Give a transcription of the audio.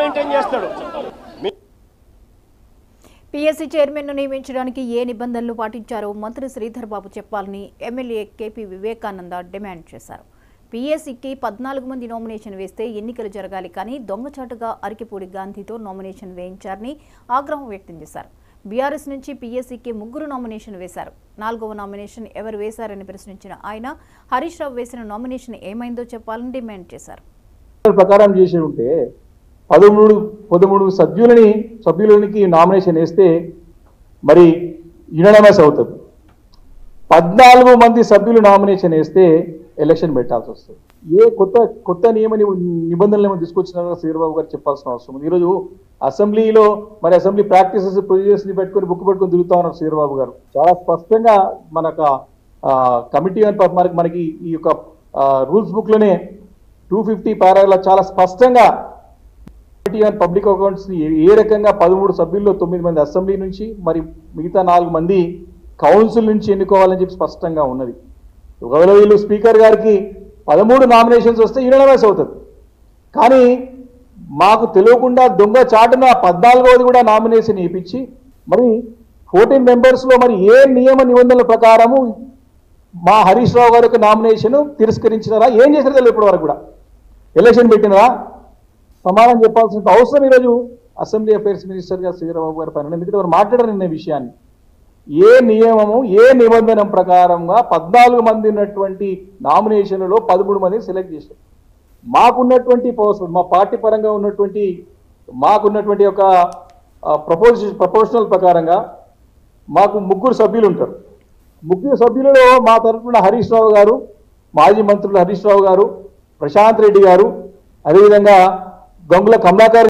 Maintain చేస్తాడు. PSC చైర్మన్ను నియమించడానికి ఏ నిబంధనలు పాటించారో మంత్రి శ్రీధర్ బాబు చెప్పాలని ఎమ్మెల్యే కేపీ వివేకానంద డిమాండ్ చేశారు. పీఎస్సీకి పద్నాలుగు మంది నామినేషన్ వేస్తే ఎన్నికలు జరగాలి కానీ దొంగచాటుగా అరికిపూడి గాంధీతో నామినేషన్ వేయించారని ఆగ్రహం వ్యక్తం చేశారు. బీఆర్ఎస్ నుంచి పీఎస్సీకి ముగ్గురు నామినేషన్ వేశారు. నాలుగవ నామినేషన్ ఎవరు వేశారని ప్రశ్నించిన ఆయన హరీష్ రావు వేసిన నామినేషన్ ఏమైందో చెప్పాలని డిమాండ్ చేశారు. ప్రకారం చేసి ఉంటే పదమూడు పదమూడు సభ్యులని సభ్యులకి నామినేషన్ వేస్తే మరి యునానమస్ అవుతుంది. పద్నాలుగు మంది సభ్యులు నామినేషన్ వేస్తే ఎలక్షన్ పెట్టాల్సి వస్తుంది. ఏ కొత్త కొత్త నియమ నిబంధనలు ఏమో తీసుకొచ్చినారో? శ్రీబాబు గారు చెప్పాల్సిన అవసరం ఉంది. ఈరోజు అసెంబ్లీలో మరి అసెంబ్లీ ప్రాక్టీసెస్ ప్రొసీజర్స్ పెట్టుకొని బుక్ పెట్టుకొని తిరుగుతా ఉన్నారు శ్రీబాబు గారు. చాలా స్పష్టంగా మనకు కమిటీ మనకి మనకి ఈ యొక్క రూల్స్ బుక్లోనే టూ ఫిఫ్టీ పారాగ్రాఫ్ చాలా స్పష్టంగా కమిటీ ఆన్ పబ్లిక్ అకౌంట్స్ని ఏ రకంగా పదమూడు సభ్యుల్లో తొమ్మిది మంది అసెంబ్లీ నుంచి మరి మిగతా నాలుగు మంది కౌన్సిల్ నుంచి ఎన్నుకోవాలని చెప్పి స్పష్టంగా ఉన్నది. ఒకవేళ వీళ్ళు స్పీకర్ గారికి పదమూడు నామినేషన్స్ వస్తే యునానమస్ అవుతుంది కానీ మాకు తెలియకుండా దొంగ చాటున పద్నాలుగవది కూడా నామినేషన్ ఇప్పించి మరి ఫోర్టీన్ మెంబర్స్లో మరి ఏ నియమ నిబంధనల ప్రకారము మా హరీష్ రావు గారి యొక్క నామినేషన్ తిరస్కరించినారా? ఏం చేసినారు తెలియదు ఇప్పటి వరకు కూడా. ఎలక్షన్ పెట్టినారా? సమాధానం చెప్పాల్సిన అవసరం ఈరోజు అసెంబ్లీ అఫైర్స్ మినిస్టర్గా గారు శ్రీరాబాబు గారి పైన ఎందుకంటే వారు మాట్లాడారు నిన్న విషయాన్ని. ఏ నియమము ఏ నిబంధన ప్రకారంగా పద్నాలుగు మంది ఉన్నటువంటి నామినేషన్లలో పదమూడు మందిని సెలెక్ట్ చేశారు. మాకున్నటువంటి మా పార్టీ పరంగా ఉన్నటువంటి మాకున్నటువంటి ఒక ప్రపోజ్ ప్రపోజనల్ ప్రకారంగా మాకు ముగ్గురు సభ్యులు ఉంటారు. ముగ్గురు సభ్యులలో మా తరఫున హరీష్ రావు గారు మాజీ మంత్రులు హరీష్ రావు గారు ప్రశాంత్ రెడ్డి గారు అదేవిధంగా गंगुला कमलाकर